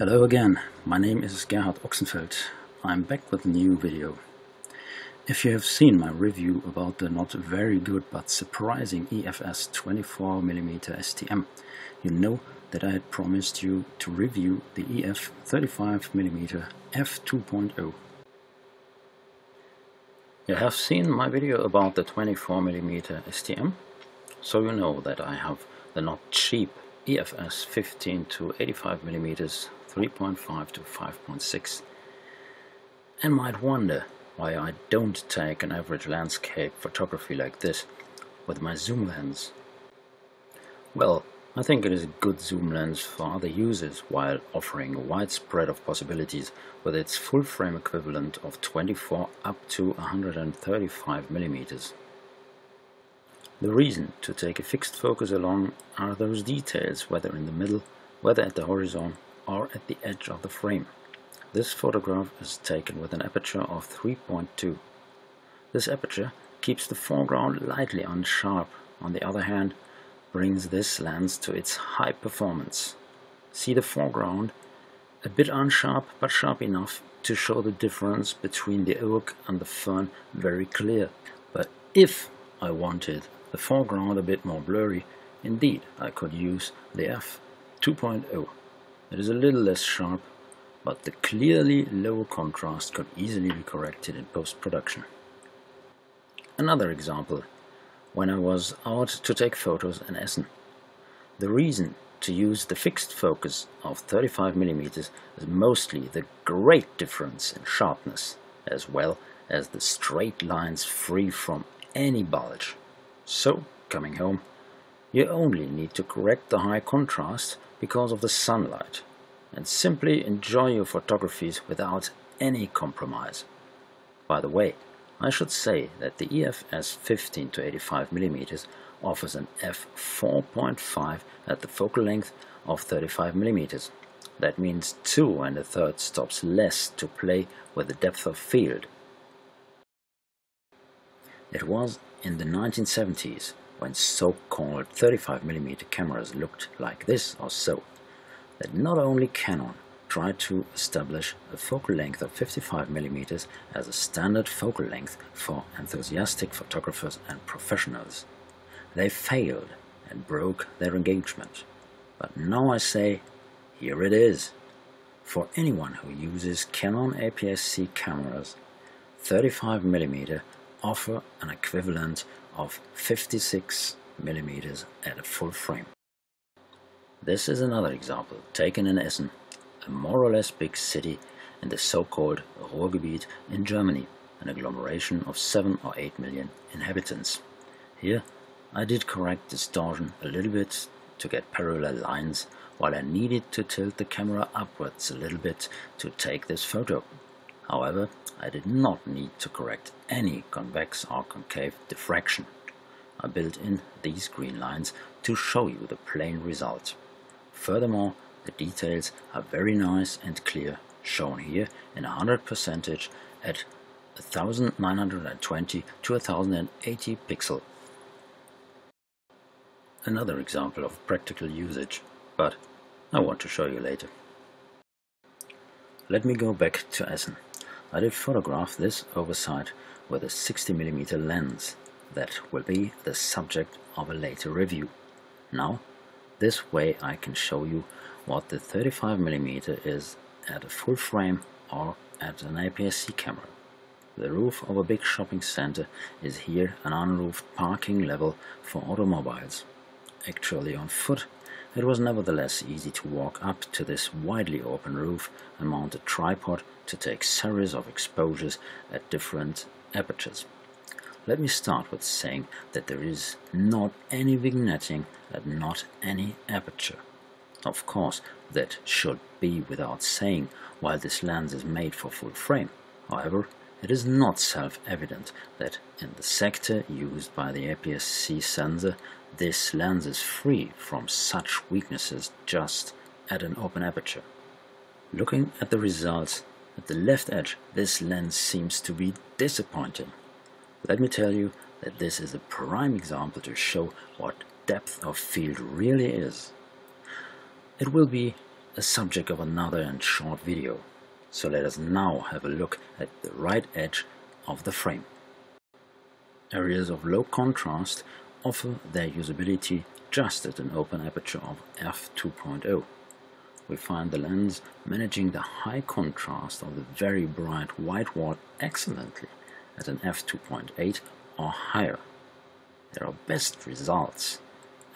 Hello again, my name is Gerhard Ochsenfeld. I'm back with a new video. If you have seen my review about the not very good but surprising EFS 24mm STM, you know that I had promised you to review the EF 35mm f2.0. You have seen my video about the 24mm STM, so you know that I have the not cheap EFS 15 to 85mm 3.5 to 5.6 and might wonder why I don't take an average landscape photography like this with my zoom lens. Well, I think it is a good zoom lens for other users while offering a wide spread of possibilities with its full frame equivalent of 24 up to 135 millimeters. The reason to take a fixed focus along are those details, whether in the middle, whether at the horizon are at the edge of the frame. This photograph is taken with an aperture of 3.2. This aperture keeps the foreground lightly unsharp, on the other hand brings this lens to its high performance. See the foreground, a bit unsharp but sharp enough to show the difference between the oak and the fern very clear. But if I wanted the foreground a bit more blurry, indeed I could use the f 2.0. It is a little less sharp, but the clearly lower contrast could easily be corrected in post-production. Another example, when I was out to take photos in Essen. The reason to use the fixed focus of 35mm is mostly the great difference in sharpness, as well as the straight lines free from any bulge. So, coming home, you only need to correct the high contrast because of the sunlight and simply enjoy your photographies without any compromise. By the way, I should say that the EFS 15 to 85 mm offers an f4.5 at the focal length of 35 mm. That means two and a third stops less to play with the depth of field. It was in the 1970s when so-called 35mm cameras looked like this or so, that not only Canon tried to establish a focal length of 55mm as a standard focal length for enthusiastic photographers and professionals. They failed and broke their engagement. But now I say, here it is. For anyone who uses Canon APS-C cameras, 35mm offer an equivalent of 56 millimeters at a full frame. This is another example taken in Essen, a more or less big city in the so-called Ruhrgebiet in Germany, an agglomeration of 7 or 8 million inhabitants. Here I did correct distortion a little bit to get parallel lines while I needed to tilt the camera upwards a little bit to take this photo. However, I did not need to correct any convex or concave diffraction. I built in these green lines to show you the plain result. Furthermore, the details are very nice and clear, shown here in 100 percentage at 1920 to 1080 pixel. Another example of practical usage, but I want to show you later. Let me go back to Essen. I did photograph this oversight with a 60mm lens that will be the subject of a later review. Now, this way I can show you what the 35mm is at a full frame or at an APS-C camera. The roof of a big shopping center is here an unroofed parking level for automobiles. Actually on foot it was nevertheless easy to walk up to this widely open roof and mount a tripod to take series of exposures at different apertures. Let me start with saying that there is not any vignetting at not any aperture. Of course, that should be without saying while this lens is made for full frame. However, it is not self-evident that in the sector used by the APS-C sensor this lens is free from such weaknesses just at an open aperture. Looking at the results at the left edge, this lens seems to be disappointing. Let me tell you that this is a prime example to show what depth of field really is. It will be a subject of another and short video. So let us now have a look at the right edge of the frame. Areas of low contrast offer their usability just at an open aperture of f2.0. We find the lens managing the high contrast of the very bright white wall excellently at an f2.8 or higher. There are best results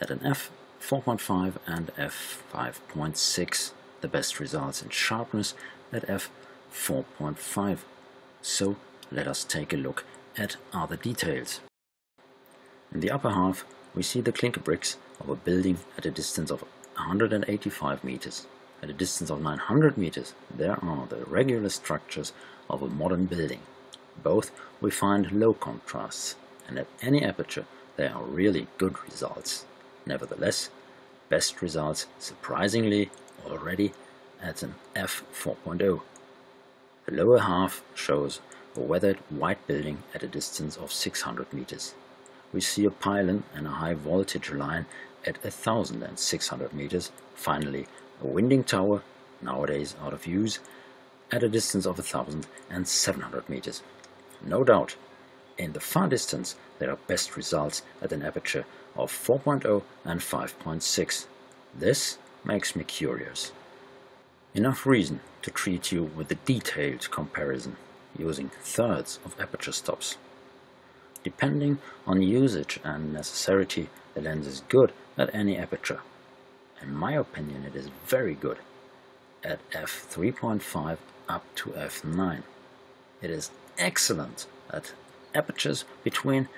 at an f4.5 and f5.6, the best results in sharpness at f4.5. So let us take a look at other details. In the upper half we see the clinker bricks of a building at a distance of 185 meters. At a distance of 900 meters there are the regular structures of a modern building. Both we find low contrasts and at any aperture they are really good results. Nevertheless, best results surprisingly already at an f4.0. The lower half shows a weathered white building at a distance of 600 meters. We see a pylon and a high voltage line at 1600 meters. Finally, a winding tower, nowadays out of use, at a distance of 1700 meters. No doubt, in the far distance there are best results at an aperture of 4.0 and 5.6. This makes me curious. Enough reason to treat you with a detailed comparison using thirds of aperture stops. Depending on usage and necessity, the lens is good at any aperture. In my opinion, it is very good at f3.5 up to f9. It is excellent at apertures between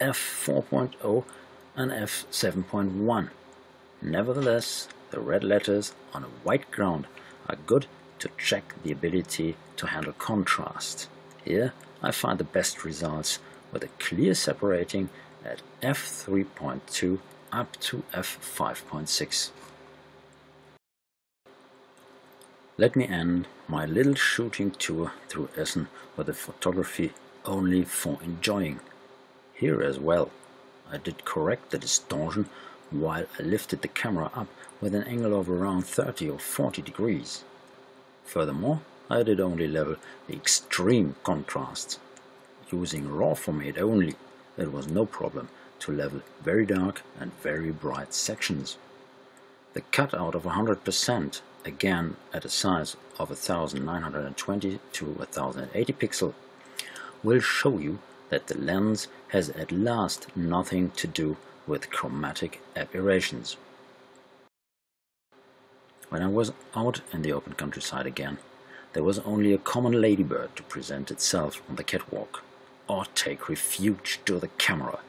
f4.0 and f7.1. Nevertheless, the red letters on a white ground are good to check the ability to handle contrast. Here I find the best results with a clear separating at f3.2 up to f5.6. Let me end my little shooting tour through Essen with a photography only for enjoying. Here as well, I did correct the distortion while I lifted the camera up with an angle of around 30 or 40 degrees. Furthermore, I did only level the extreme contrasts. Using raw format only, it was no problem to level very dark and very bright sections. The cutout of 100%, again at a size of 1920 to 1080 pixel, will show you that the lens has at last nothing to do with chromatic aberrations. When I was out in the open countryside again, there was only a common ladybird to present itself on the catwalk, or take refuge to the camera.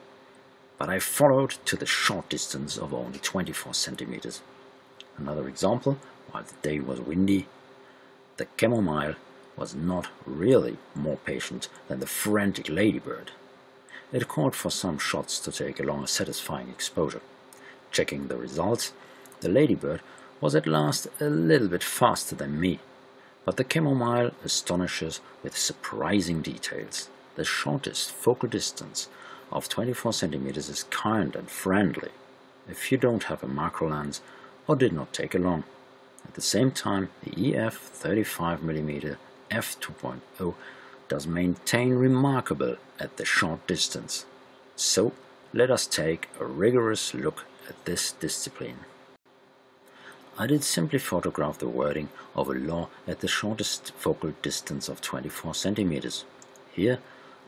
But I followed to the short distance of only 24 centimeters. Another example, while the day was windy, the chamomile was not really more patient than the frantic ladybird. It called for some shots to take along a satisfying exposure. Checking the results, the ladybird was at last a little bit faster than me, but the chamomile astonishes with surprising details. The shortest focal distance of 24 centimeters is kind and friendly if you don't have a macro lens or did not take along. At the same time, the EF 35mm f2.0 does maintain remarkable at the short distance. So let us take a rigorous look at this discipline. I did simply photograph the wording of a law at the shortest focal distance of 24 centimeters. Here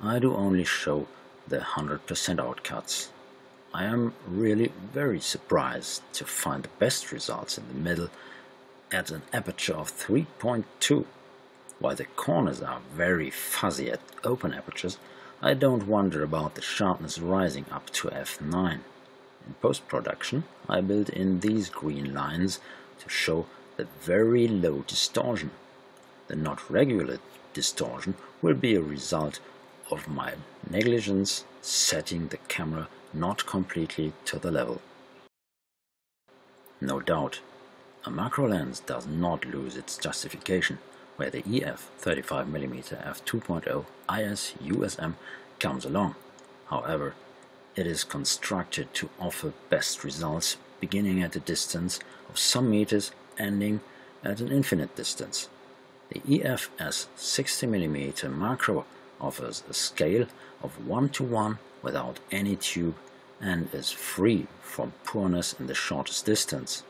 I do only show the 100% outcuts. I am really very surprised to find the best results in the middle at an aperture of 3.2 while the corners are very fuzzy at open apertures, I don't wonder about the sharpness rising up to f9. In post-production, I build in these green lines to show the very low distortion. The not regular distortion will be a result of my negligence setting the camera not completely to the level. No doubt, a macro lens does not lose its justification where the EF 35mm f2.0 IS USM comes along. However, it is constructed to offer best results beginning at a distance of some meters ending at an infinite distance. The EFS 60mm macro offers a scale of 1 to 1 without any tube and is free from poorness in the shortest distance.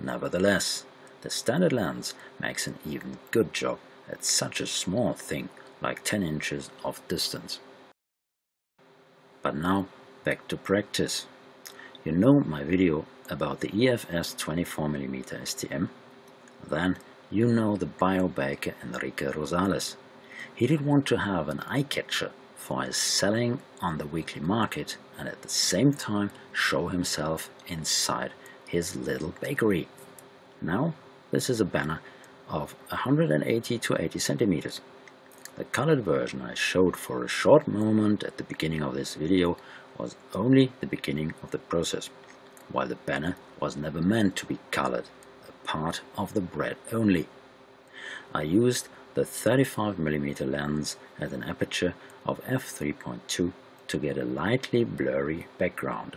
Nevertheless, the standard lens makes an even good job at such a small thing like 10 inches of distance. But now back to practice. You know my video about the EFS 24mm STM? Then you know the biobaker Enrique Rosales. He did want to have an eye catcher for his selling on the weekly market and at the same time show himself inside his little bakery. Now this is a banner of 180 to 80 centimeters. The colored version I showed for a short moment at the beginning of this video was only the beginning of the process, while the banner was never meant to be colored, a part of the bread only. I used the 35mm lens at an aperture of f3.2 to get a lightly blurry background.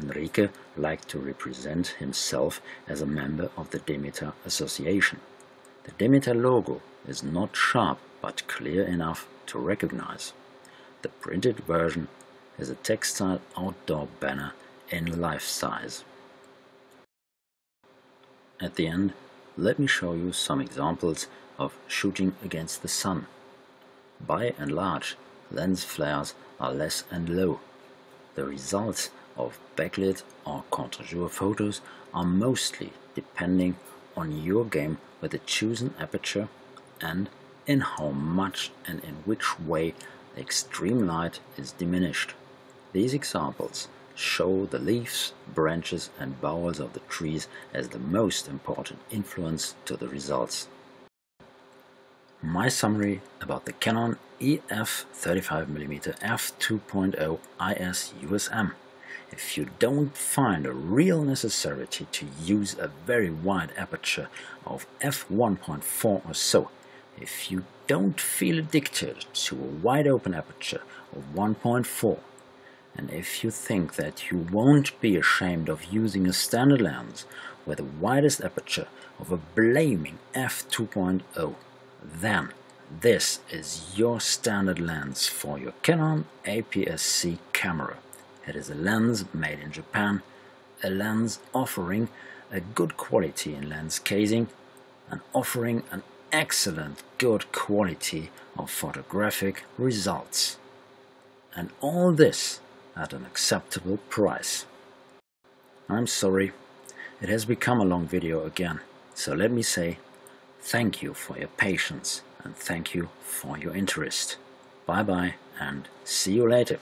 Enrique liked to represent himself as a member of the Demeter Association. The Demeter logo is not sharp but clear enough to recognize. The printed version is a textile outdoor banner in life size. At the end, let me show you some examples of shooting against the sun. By and large, lens flares are less and low. The results of backlit or contre-jour photos are mostly depending on your game with the chosen aperture and in how much and in which way the extreme light is diminished. These examples show the leaves, branches and boughs of the trees as the most important influence to the results. My summary about the Canon EF 35mm f2.0 IS USM if you don't find a real necessity to use a very wide aperture of f1.4 or so, if you don't feel addicted to a wide open aperture of 1.4, and if you think that you won't be ashamed of using a standard lens with the widest aperture of a blaming f2.0, then this is your standard lens for your Canon APS-C camera. It is a lens made in Japan, a lens offering a good quality in lens casing and offering an excellent good quality of photographic results. And all this at an acceptable price. I'm sorry, it has become a long video again, so let me say thank you for your patience and thank you for your interest. Bye bye and see you later.